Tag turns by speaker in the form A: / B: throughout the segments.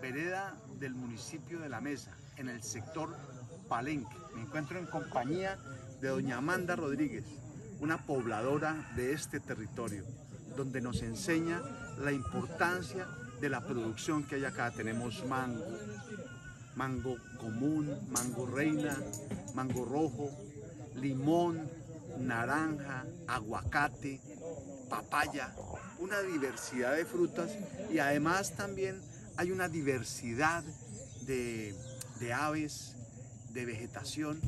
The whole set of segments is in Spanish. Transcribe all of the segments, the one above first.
A: Vereda del municipio de La Mesa, en el sector Palenque. Me encuentro en compañía de doña Amanda Rodríguez, una pobladora de este territorio, donde nos enseña la importancia de la producción que hay acá. Tenemos mango, mango común, mango reina, mango rojo, limón, naranja, aguacate, papaya, una diversidad de frutas y además también hay una diversidad de, aves, de vegetación.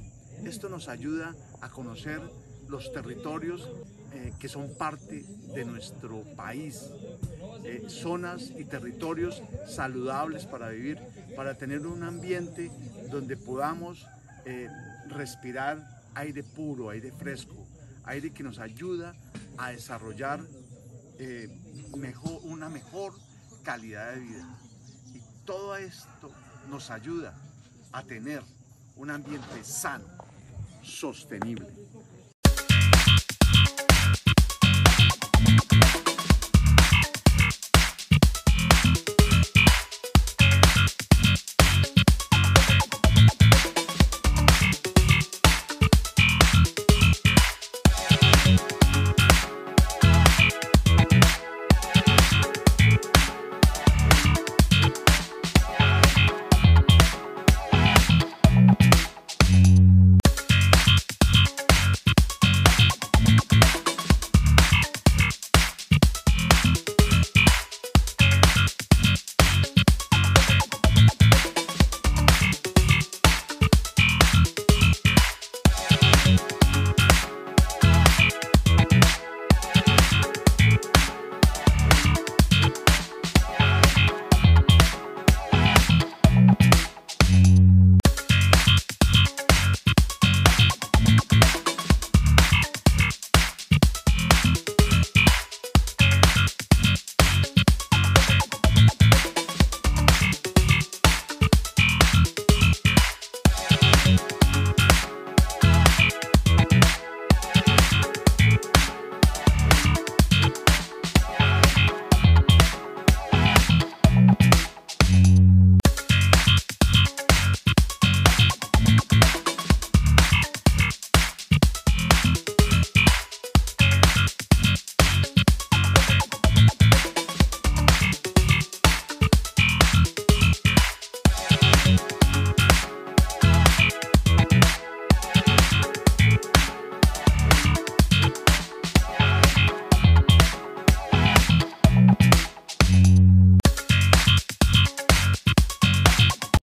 A: Esto nos ayuda a conocer los territorios eh, que son parte de nuestro país, eh, zonas y territorios saludables para vivir, para tener un ambiente donde podamos eh, respirar aire puro, aire fresco, aire que nos ayuda a desarrollar mejor, una mejor calidad de vida. Y todo esto nos ayuda a tener un ambiente sano, sostenible.